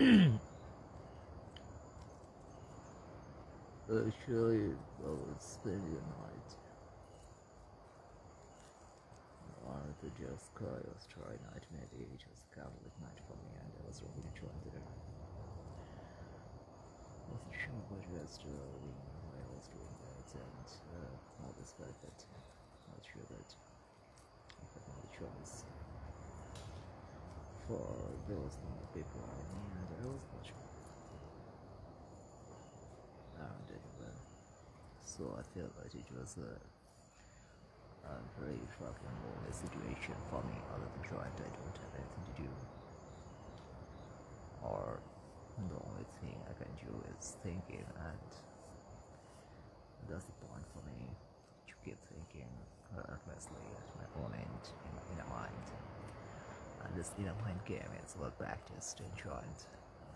Actually, I would spend the night. Wanted to just was try night, maybe it was a Catholic night for me, and I was really trying to. I wasn't sure what I was doing, I was doing that, and uh, all this that not sure that I had no choice. For those was no people around me, I was sure. And anyway, so I feel that it was a, a very fucking lonely situation for me, other than trying I don't have anything to do. Or the only thing I can do is thinking, and that's the point for me to keep thinking relentlessly at my own end in my inner mind. This inner mind game is well practiced and joined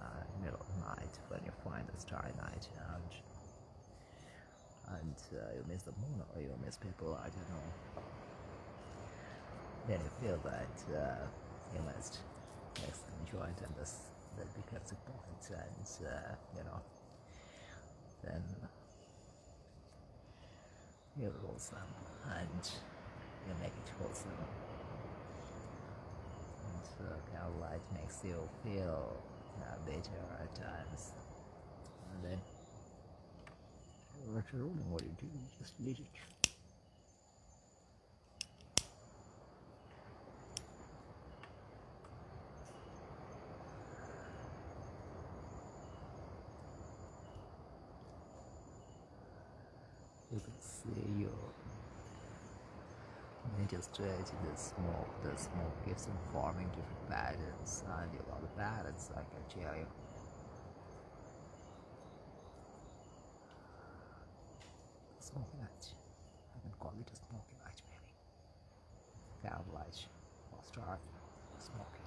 uh, middle of night when you find a starry night and and uh, you miss the moon or you miss people I don't know. Then you feel that uh, you must make some joint and this that becomes the point and uh, you know then you lose them and you make it wholesome kind of light makes you feel uh, better at times. And then, after all, what you do, you just leave it. You can see your mental state the smoke. The smoke keeps on forming different patterns, uh, and a lot of patterns, I can tell you. Smoky light. I can call it a smoky light, maybe. Of light or dark, smoky.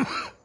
It.